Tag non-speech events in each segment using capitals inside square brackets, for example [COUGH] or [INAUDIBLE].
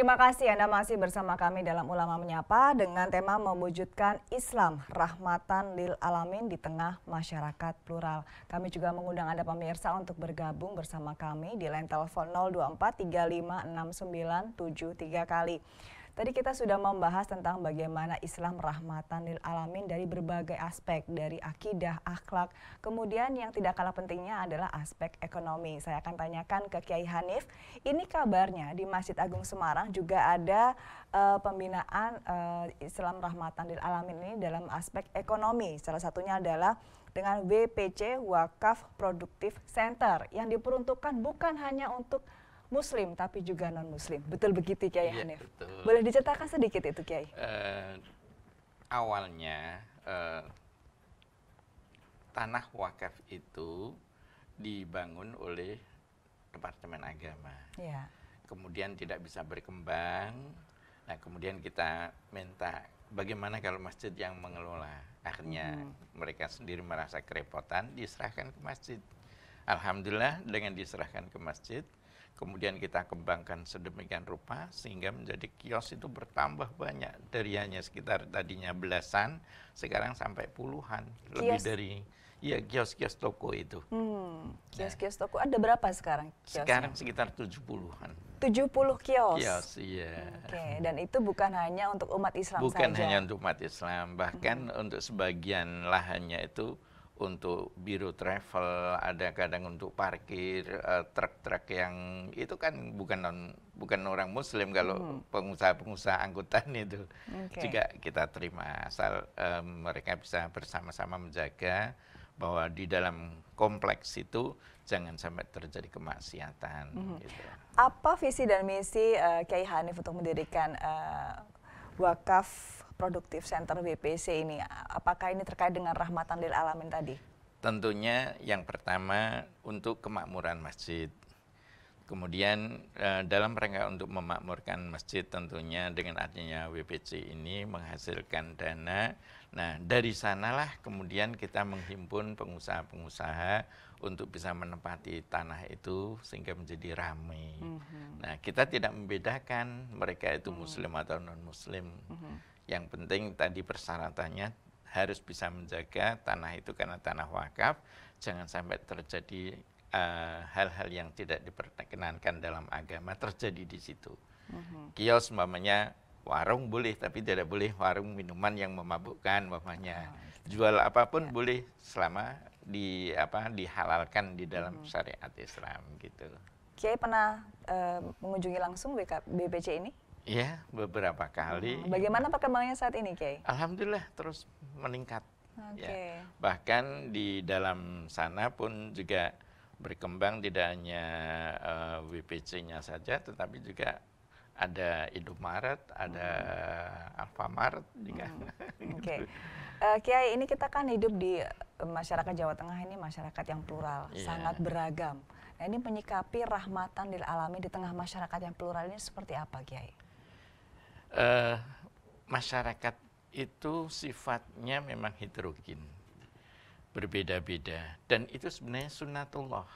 Terima kasih Anda masih bersama kami dalam Ulama Menyapa dengan tema mewujudkan Islam rahmatan lil alamin di tengah masyarakat plural. Kami juga mengundang Anda pemirsa untuk bergabung bersama kami di line telepon 024 356973 kali. Tadi kita sudah membahas tentang bagaimana Islam rahmatan lil alamin dari berbagai aspek, dari akidah, akhlak. Kemudian yang tidak kalah pentingnya adalah aspek ekonomi. Saya akan tanyakan ke Kiai Hanif, ini kabarnya di Masjid Agung Semarang juga ada uh, pembinaan uh, Islam rahmatan lil alamin ini dalam aspek ekonomi. Salah satunya adalah dengan WPC Wakaf Produktif Center yang diperuntukkan bukan hanya untuk Muslim tapi juga non Muslim. Betul begitu Kiai iya, Hanif? Betul. Boleh diceritakan sedikit itu Kiai? Uh, awalnya uh, tanah wakaf itu dibangun oleh Departemen Agama. Ya. Kemudian tidak bisa berkembang. Nah, kemudian kita minta bagaimana kalau masjid yang mengelola. Akhirnya hmm. mereka sendiri merasa kerepotan, diserahkan ke masjid. Alhamdulillah dengan diserahkan ke masjid, kemudian kita kembangkan sedemikian rupa sehingga menjadi kios itu bertambah banyak dari hanya sekitar tadinya belasan sekarang sampai puluhan kios. lebih dari ya kios-kios toko itu. Hmm, kios-kios toko ada berapa sekarang? Kiosnya? Sekarang sekitar 70-an. 70 kios. Kios, iya. Oke, okay. dan itu bukan hanya untuk umat Islam bukan saja. Bukan hanya untuk umat Islam, bahkan hmm. untuk sebagian lahannya itu untuk biru travel, ada kadang untuk parkir uh, truk-truk yang itu kan bukan non bukan orang muslim kalau pengusaha-pengusaha angkutan [LAUGHS] itu okay. juga kita terima asal um, mereka bisa bersama-sama menjaga bahwa di dalam kompleks itu jangan sampai terjadi kemaksiatan. Mm-hmm. Gitu. Apa visi dan misi uh, Kiai Hanif untuk mendirikan uh, wakaf Produktif Center BPC ini? Apakah ini terkait dengan rahmatan lil alamin tadi? Tentunya yang pertama untuk kemakmuran masjid. Kemudian eh, dalam rangka untuk memakmurkan masjid tentunya dengan adanya WPC ini menghasilkan dana. Nah dari sanalah kemudian kita menghimpun pengusaha-pengusaha untuk bisa menempati tanah itu sehingga menjadi ramai. Mm -hmm. Nah kita tidak membedakan mereka itu mm-hmm. muslim atau non muslim. Mm -hmm yang penting tadi persyaratannya harus bisa menjaga tanah itu karena tanah wakaf, jangan sampai terjadi eh, hal-hal uh, yang tidak diperkenankan dalam agama terjadi di situ. Uh-huh. Kios umpamanya warung boleh tapi tidak boleh warung minuman yang memabukkan umpamanya. Uh-huh. Jual apa pun ya. boleh selama di apa dihalalkan di dalam uh-huh. syariat Islam gitu. Kiai pernah uh, mengunjungi langsung BK, BPC ini? Ya, beberapa kali. Hmm, bagaimana perkembangannya saat ini, Kiai? Alhamdulillah terus meningkat. Okay. Ya. Bahkan di dalam sana pun juga berkembang tidak hanya uh, eh, WPC-nya saja, tetapi juga ada Indomaret, ada hmm. Alfamart juga. Hmm. Oke. Okay. Uh, eh, Kiai, ini kita kan hidup di masyarakat Jawa Tengah ini masyarakat yang plural, yeah. sangat beragam. Nah, ini menyikapi rahmatan lil alami di tengah masyarakat yang plural ini seperti apa, Kiai? Uh, masyarakat itu sifatnya memang heterogen, berbeda-beda, dan itu sebenarnya sunnatullah.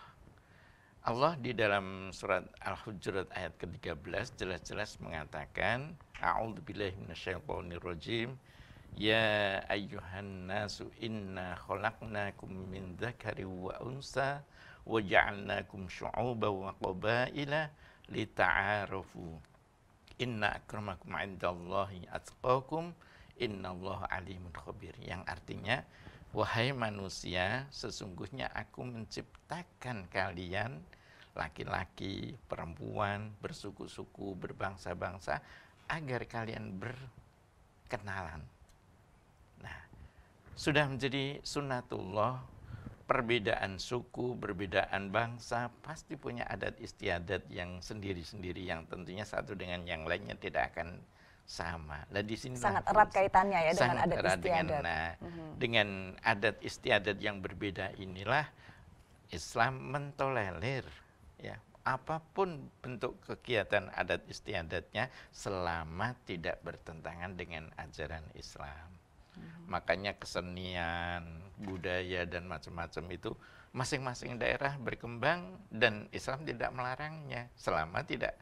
Allah di dalam surat Al-Hujurat ayat ke-13 jelas-jelas mengatakan A'udzubillahi minasyaitonirrajim Ya ayyuhan nasu inna khalaqnakum min dzakari wa unsa wa ja'alnakum syu'uban wa qabaila lita'arafu Inna akramakum indallahi atqakum innallaha alimun khabir. Yang artinya wahai manusia sesungguhnya aku menciptakan kalian laki-laki, perempuan, bersuku-suku, berbangsa-bangsa agar kalian berkenalan. Nah, sudah menjadi sunnatullah perbedaan suku, perbedaan bangsa pasti punya adat istiadat yang sendiri-sendiri yang tentunya satu dengan yang lainnya tidak akan sama. Nah di sini sangat erat kaitannya ya dengan adat erat istiadat. Dengan, nah, mm-hmm. dengan adat istiadat yang berbeda inilah Islam mentolerir ya apa pun bentuk kegiatan adat istiadatnya selama tidak bertentangan dengan ajaran Islam. Hmm. Makanya kesenian, budaya dan macam-macam itu masing-masing daerah berkembang dan Islam tidak melarangnya selama tidak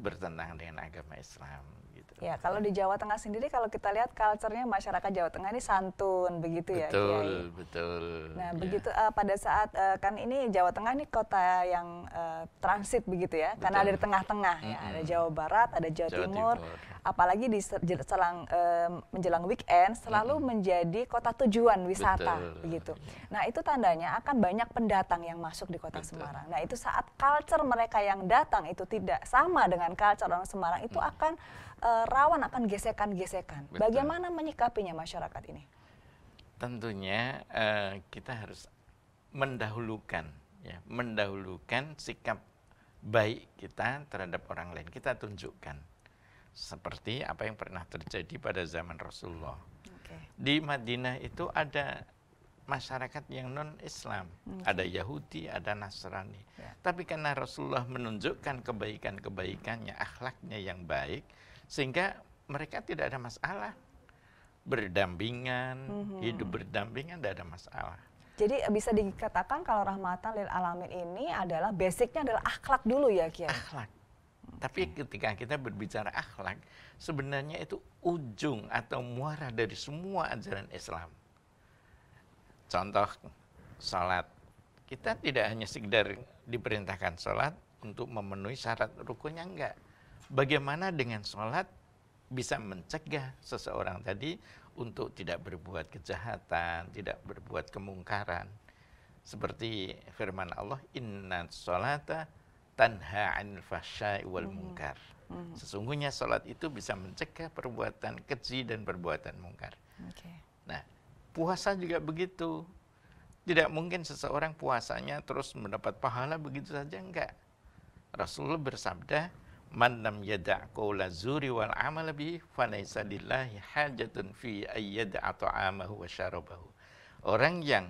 bertentangan dengan agama Islam gitu. Ya, kalau di Jawa Tengah sendiri kalau kita lihat culture-nya masyarakat Jawa Tengah ini santun begitu ya, betul, Kiai. Betul, Nah, ya. begitu uh, pada saat uh, kan ini Jawa Tengah ini kota yang uh, transit begitu ya, karena Betul. ada di tengah-tengah ya, Mm-mm. ada Jawa Barat, ada Jawa, Jawa Timur. Timur. Apalagi di selang um, menjelang weekend selalu menjadi kota tujuan wisata Betul. begitu. Nah, itu tandanya akan banyak pendatang yang masuk di kota Betul. Semarang. Nah, itu saat culture mereka yang datang itu tidak sama dengan culture orang Semarang itu akan uh, rawan akan gesekan-gesekan. Bagaimana menyikapinya masyarakat ini? tentunya eh, kita harus mendahulukan ya mendahulukan sikap baik kita terhadap orang lain kita tunjukkan seperti apa yang pernah terjadi pada zaman Rasulullah Oke. di Madinah itu ada masyarakat yang non Islam ada Yahudi ada Nasrani Ya. tapi karena Rasulullah menunjukkan kebaikan-kebaikannya akhlaknya yang baik sehingga mereka tidak ada masalah berdampingan hidup berdampingan tidak ada masalah Jadi bisa dikatakan kalau rahmatan lil alamin ini adalah basicnya adalah akhlak dulu ya Kiai. akhlak. Tapi ketika kita berbicara akhlak, sebenarnya itu ujung atau muara dari semua ajaran Islam. Contoh, sholat. Kita tidak hanya sekedar diperintahkan sholat untuk memenuhi syarat rukunnya, enggak. Bagaimana dengan sholat bisa mencegah seseorang tadi untuk tidak berbuat kejahatan, tidak berbuat kemungkaran. Seperti firman Allah, inna sholata tanha anil fahsyai wal munkar. Sesungguhnya sholat itu bisa mencegah perbuatan keji dan perbuatan mungkar. Oke. Nah, puasa juga begitu. Tidak mungkin seseorang puasanya terus mendapat pahala begitu saja, enggak. Rasulullah bersabda, Man lam yada' qawla zuri wal amal bihi falaysa lillahi hajatun fi ayyada'a ta'amahu wa syarabahu. Orang yang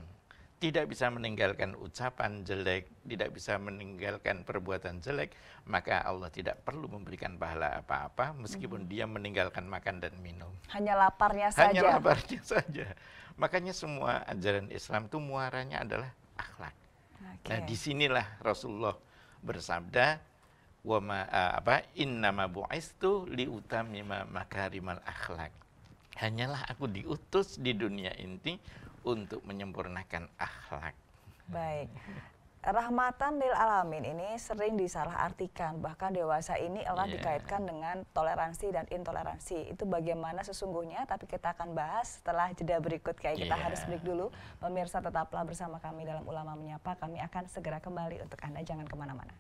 tidak bisa meninggalkan ucapan jelek, tidak bisa meninggalkan perbuatan jelek, maka Allah tidak perlu memberikan pahala apa-apa meskipun dia meninggalkan makan dan minum. Hanya laparnya saja. Hanya kabarnya [LAUGHS] saja. Makanya semua ajaran Islam itu muaranya adalah akhlak. Oke. Nah, di sinilah Rasulullah bersabda, wa ma, ah, apa innama bu'istu liutamima makarimal akhlak. Hanyalah aku diutus di dunia ini untuk menyempurnakan akhlak. Baik. Rahmatan lil alamin ini sering disalahartikan, bahkan dewasa ini erat Iya. dikaitkan dengan toleransi dan intoleransi. Itu bagaimana sesungguhnya, tapi kita akan bahas setelah jeda berikut. Kayak kita Iya. harus break dulu. Pemirsa tetaplah bersama kami dalam Ulama Menyapa. Kami akan segera kembali untuk Anda, jangan ke mana-mana.